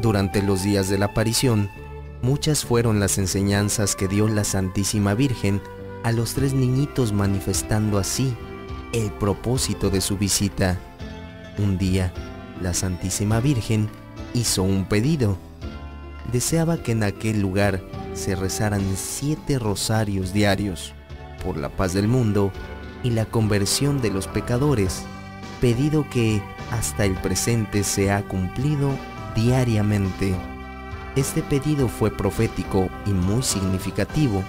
Durante los días de la aparición, muchas fueron las enseñanzas que dio la Santísima Virgen a los tres niñitos manifestando así el propósito de su visita. Un día, la Santísima Virgen hizo un pedido. Deseaba que en aquel lugar se rezaran siete rosarios diarios por la paz del mundo y la conversión de los pecadores, pedido que hasta el presente se ha cumplido diariamente. Este pedido fue profético y muy significativo.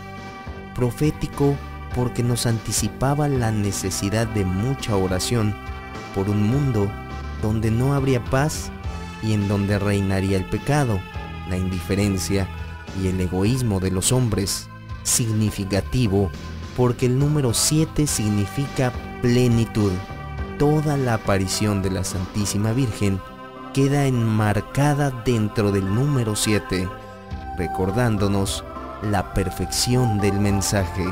Profético porque nos anticipaba la necesidad de mucha oración por un mundo donde no habría paz y en donde reinaría el pecado, la indiferencia y el egoísmo de los hombres. Significativo porque el número 7 significa plenitud. Toda la aparición de la Santísima Virgen queda enmarcada dentro del número 7, recordándonos la perfección del mensaje.